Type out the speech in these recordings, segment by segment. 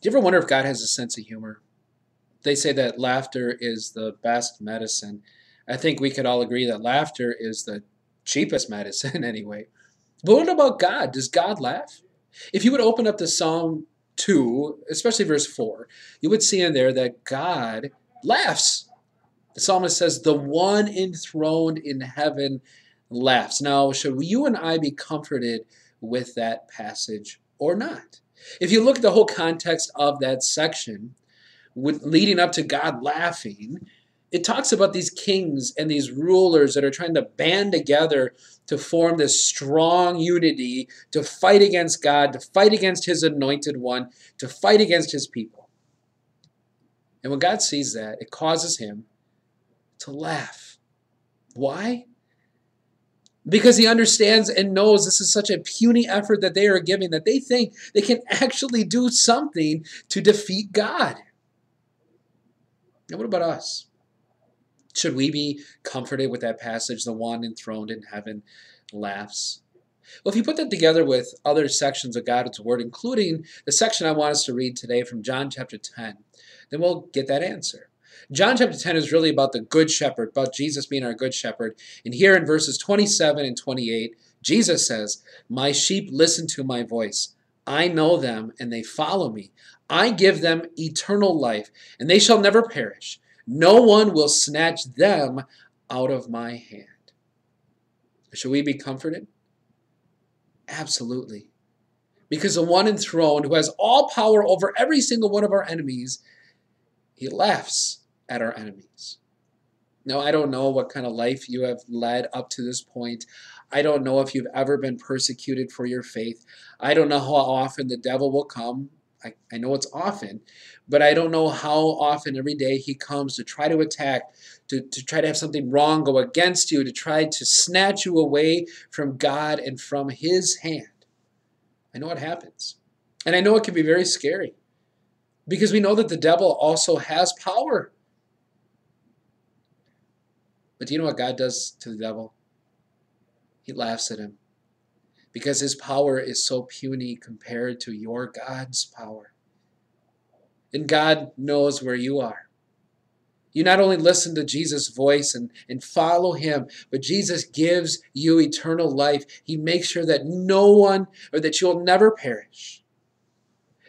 Do you ever wonder if God has a sense of humor? They say that laughter is the best medicine. I think we could all agree that laughter is the cheapest medicine anyway. But what about God? Does God laugh? If you would open up to Psalm 2, especially verse 4, you would see in there that God laughs. The psalmist says, The one enthroned in heaven laughs. Now, should you and I be comforted with that passage or not? If you look at the whole context of that section, with, leading up to God laughing, it talks about these kings and these rulers that are trying to band together to form this strong unity to fight against God, to fight against his anointed one, to fight against his people. And when God sees that, it causes him to laugh. Why? Because he understands and knows this is such a puny effort that they are giving that they think they can actually do something to defeat God. And what about us? Should we be comforted with that passage, the one enthroned in heaven laughs? Well, if you put that together with other sections of God's Word, including the section I want us to read today from John chapter 10, then we'll get that answer. John chapter 10 is really about the Good Shepherd, about Jesus being our Good Shepherd. And here in verses 27 and 28, Jesus says, My sheep listen to my voice. I know them, and they follow me. I give them eternal life, and they shall never perish no one will snatch them out of my hand. Shall we be comforted? Absolutely. Because the one enthroned, who has all power over every single one of our enemies, he laughs at our enemies. Now, I don't know what kind of life you have led up to this point. I don't know if you've ever been persecuted for your faith. I don't know how often the devil will come I, I know it's often, but I don't know how often every day he comes to try to attack, to, to try to have something wrong go against you, to try to snatch you away from God and from his hand. I know it happens. And I know it can be very scary because we know that the devil also has power. But do you know what God does to the devil? He laughs at him because his power is so puny compared to your God's power. And God knows where you are. You not only listen to Jesus' voice and, and follow him, but Jesus gives you eternal life. He makes sure that no one or that you'll never perish.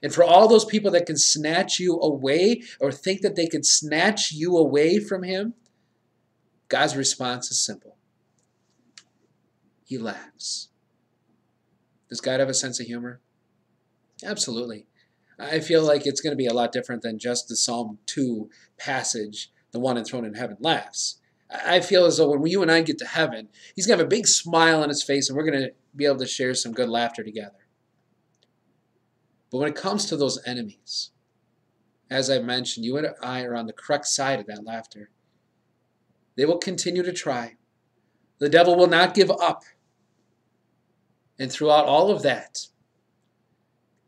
And for all those people that can snatch you away or think that they can snatch you away from him, God's response is simple He laughs. Does God have a sense of humor? Absolutely. I feel like it's going to be a lot different than just the Psalm 2 passage, the one enthroned in heaven laughs. I feel as though when you and I get to heaven, he's going to have a big smile on his face and we're going to be able to share some good laughter together. But when it comes to those enemies, as I mentioned, you and I are on the correct side of that laughter. They will continue to try. The devil will not give up. And throughout all of that,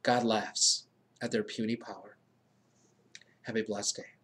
God laughs at their puny power. Have a blessed day.